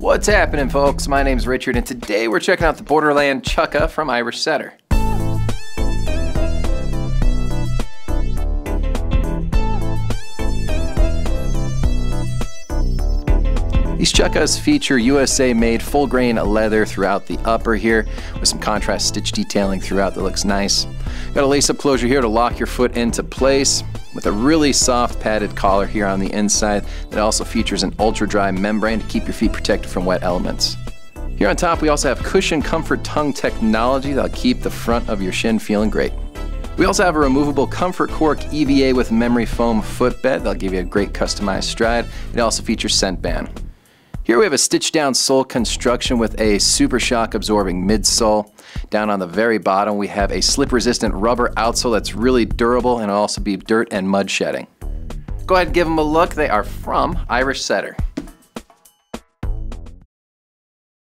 What's happening folks? My name's Richard and today we're checking out the Borderland Chukka from Irish Setter. These chukkas feature USA made full grain leather throughout the upper here with some contrast stitch detailing throughout that looks nice. Got a lace up closure here to lock your foot into place with a really soft padded collar here on the inside that also features an ultra dry membrane to keep your feet protected from wet elements. Here on top we also have cushion comfort tongue technology that'll keep the front of your shin feeling great. We also have a removable Comfort Cork EVA with memory foam footbed that'll give you a great customized stride. It also features scent band. Here we have a stitched down sole construction with a super shock absorbing midsole. Down on the very bottom we have a slip resistant rubber outsole that's really durable and will also be dirt and mud shedding. Go ahead and give them a look. They are from Irish Setter.